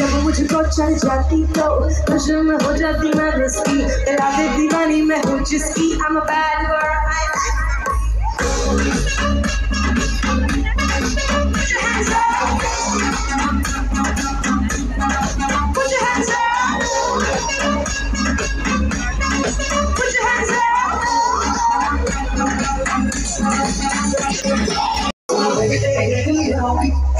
जब मुझको चल जाती तो नशे में हो जाती मैं रिस्की तेरा भी दीवानी मैं हूँ जिसकी। I'm a bad girl, I- Put your hands up.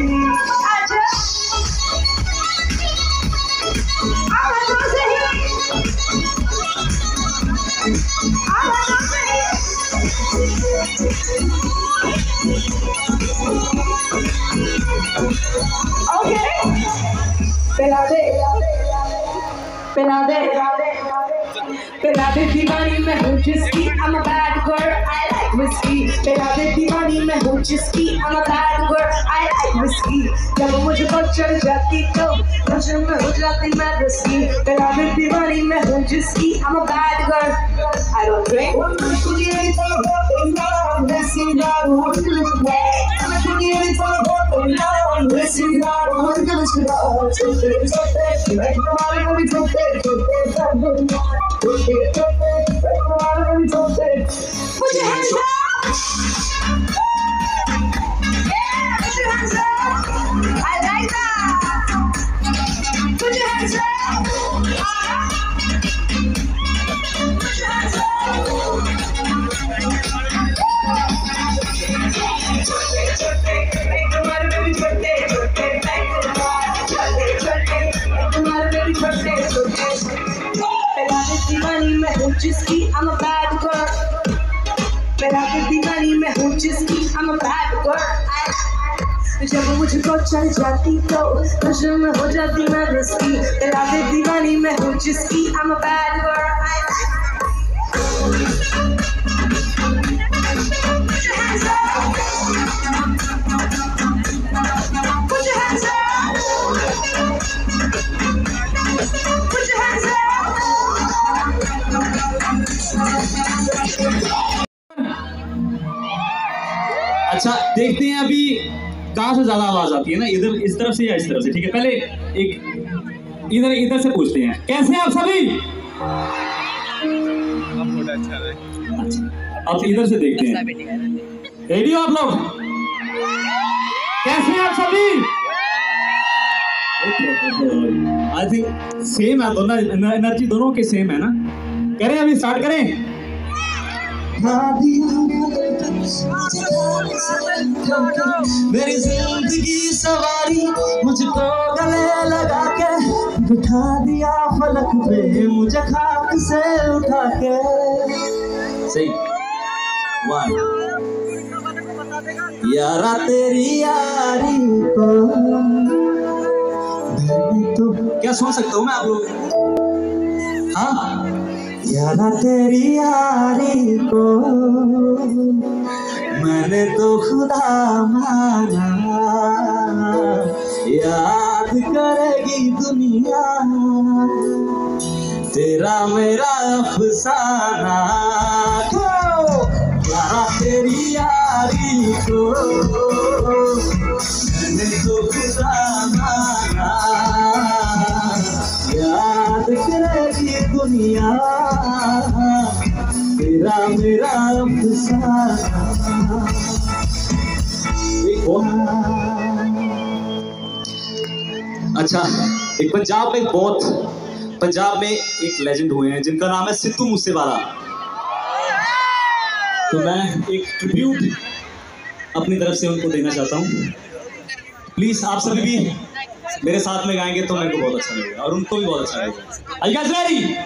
पिला दे पिला दे पिला दे दीवानी मैं हूँ जिसकी I'm a bad girl I like whiskey पिला दे दीवानी मैं हूँ जिसकी I'm a bad girl I like whiskey जब मुझे पर चढ़ जाती तो नशे में हो जाती मैं risky पिला दे दीवानी मैं हूँ जिसकी I'm a bad girl I don't drink Put your hands up. जिसकी I'm a bad girl मेरा भी दीवानी मैं हूँ जिसकी I'm a bad girl जब मुझको चल जाती तो नशे में हो जाती मैं रिस्की मेरा भी दीवानी मैं हूँ जिसकी I'm a bad girl अच्छा देखते हैं अभी कहाँ से ज़्यादा आवाज़ आती है ना? इधर, इस तरफ़ से या इस तरफ़ से? ठीक है, पहले एक इधर इधर से पूछते हैं। कैसे आप सभी? अच्छा अब इधर से देखते हैं। रेडी आप लोग? कैसे आप सभी? आई थिंक सेम है दोनों एनर्जी दोनों के सेम है ना? करें अभी स्टार्ट करें। मेरी ज़िंदगी सवारी मुझको गले लगा के बिठा दिया फलक पे, मुझे खाक से उठा के। सही। वन यारा तेरी यारी को। तो क्या सुन सकता हूँ मैं आप लोग हाँ। यारा तेरी यारी को। मैंने तो खुदा माना, याद करेगी दुनिया। तेरा मेरा अफसाना यारा तेरी यारी को। मैंने तो खुदा माना, याद करेगी दुनिया। मेरा बहुत अच्छा एक पंजाब में बहुत, पंजाब में एक लेजेंड हुए हैं, जिनका नाम है सिद्धू मूसेवाला। तो मैं एक ट्रिब्यूट अपनी तरफ़ से उनको देना चाहता हूँ। प्लीज़ आप सभी भी मेरे साथ में गाएँगे तो मेरे को बहुत अच्छा लगेगा, और उनको भी बहुत अच्छा लगेगा। Are you guys ready?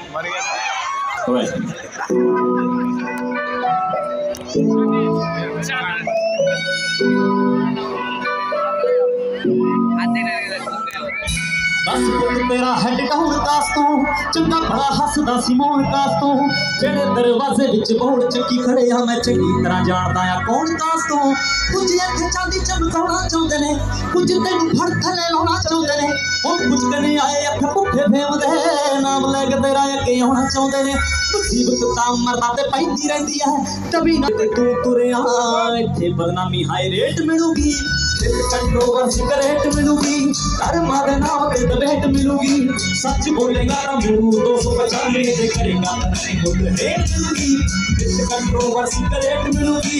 Alright. ਬਸ ਪੁੱਤ ਤੇਰਾ ਹੈਡ ਡਾਊਨ ਕਾਸ ਤੋਂ, ਚੰਗਾ ਭਲਾ ਹੱਸਦਾ ਸੀ ਮੋਹਨ ਕਾਸ ਤੋਂ। ਜਿਹੜੇ ਦਰਵਾਜ਼ੇ ਵਿੱਚ ਬੋੜ ਚੱਕੀ ਖੜੇ ਆ, ਮੈਂ ਚੰਗੀ ਤਰ੍ਹਾਂ ਜਾਣਦਾ ਆ ਕੌਣ ਕਾਸ ਤੋਂ। ਕੁਝ ਇੱਥੇ ਚਾਂਦੀ ਚਮਕਾਉਣਾ ਚਾਹੁੰਦੇ ਨੇ, ਕੁਝ ਤੈਨੂੰ ਫੜ ਥੱਲੇ ਲਾਉਣਾ ਚਾਹੁੰਦੇ ਨੇ। ਉਹ ਕੁਝ ਕਨੇ ਆਏ, ਅੱਖ ਭੁੱਖੇ ਫੇਮਦੇ, ਨਾਮ ਲੈ ਕੇ ਤੇਰਾ ਅੱਗੇ ਆਉਣਾ ਚਾਹੁੰਦੇ ਨੇ। ਮੁਸੀਬਤ ਤਾਂ ਮਰਦਾ ਤੇ ਪੈਂਦੀ ਰਹਿੰਦੀ ਹੈ ਕभी ਨਾ ਤੂੰ ਤੁਰਿਆ, ਇੱਥੇ ਬਦਨਾਮੀ ਹਾਈ ਰੇਟ ਮਿਲੂਗੀ। चंडोवर सिगरेट मिलूगी कर्मा के नाम पे तो भेंट मिलूगी। सच बोलेगा ना मुँह दो सौ पचानवे से करेगा मिलूगी चंडोवर सिगरेट मिलूगी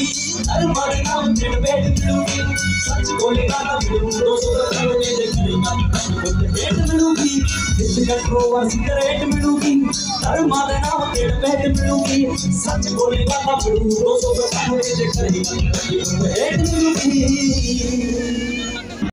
कर्मा के नाम पे तो भेंट मिलूगी। सच बोलेगा ना मुँह दो सौ पचानवे से करेगा ਮੂੰਹ 295 ਦੇ ਕਰੇਗਾ ਤਾਂ ਨਹੀਂ ਬੋਲ ਰੇਟ ਮਿਲੂਗੀ ਇੱਕ ਚੰਡੋ ਵਰ ਸਿਗਰਟ ਮਿਲੂਗੀ ਕਰਮਾਂ ਦੇ ਨਾਮ ਤੇ ਦਬੇਟ ਮਿਲੂਗੀ ਸੱਚ ਬੋਲੇਗਾ ਤਾਂ ਮੂੰਹ 295 ਦੇ ਕਰੇਗਾ ਤਾਂ ਨਹੀਂ ਬੋਲ ਰੇਟ ਮਿਲੂਗੀ